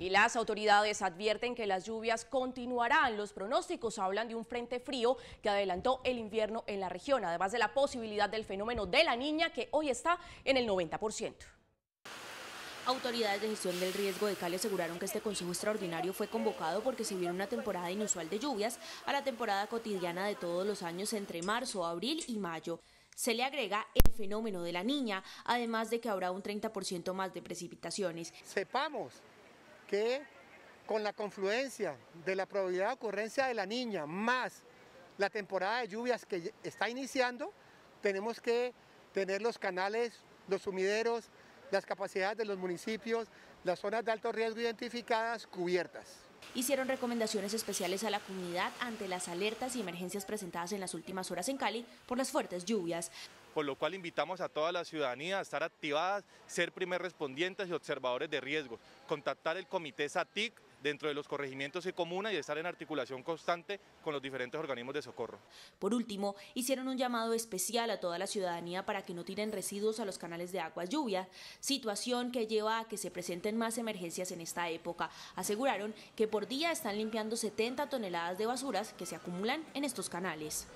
Y las autoridades advierten que las lluvias continuarán. Los pronósticos hablan de un frente frío que adelantó el invierno en la región, además de la posibilidad del fenómeno de la niña que hoy está en el 90%. Autoridades de gestión del riesgo de Cali aseguraron que este consejo extraordinario fue convocado porque se viene una temporada inusual de lluvias a la temporada cotidiana de todos los años entre marzo, abril y mayo. Se le agrega el fenómeno de la niña, además de que habrá un 30% más de precipitaciones. Sepamos que con la confluencia de la probabilidad de ocurrencia de la niña más la temporada de lluvias que está iniciando, tenemos que tener los canales, los sumideros, las capacidades de los municipios, las zonas de alto riesgo identificadas cubiertas. Hicieron recomendaciones especiales a la comunidad ante las alertas y emergencias presentadas en las últimas horas en Cali por las fuertes lluvias por lo cual invitamos a toda la ciudadanía a estar activadas, ser primer respondientes y observadores de riesgos, contactar el comité SATIC dentro de los corregimientos y comunas y estar en articulación constante con los diferentes organismos de socorro. Por último, hicieron un llamado especial a toda la ciudadanía para que no tiren residuos a los canales de agua lluvia, situación que lleva a que se presenten más emergencias en esta época. Aseguraron que por día están limpiando 70 toneladas de basuras que se acumulan en estos canales.